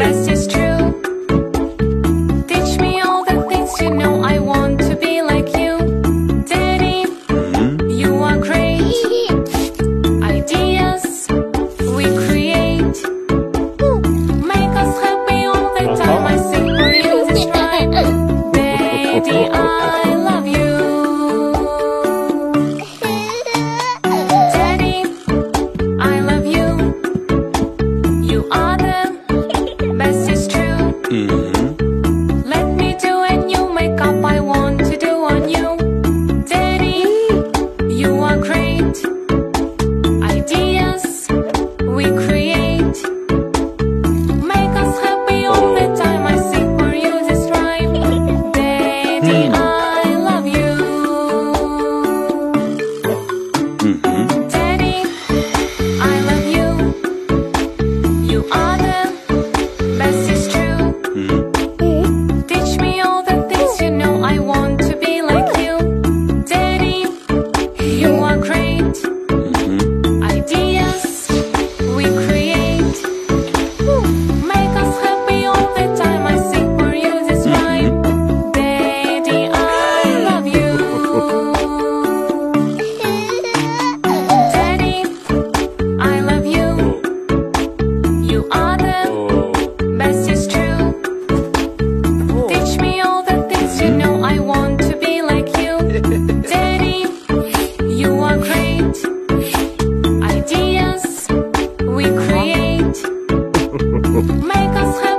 message because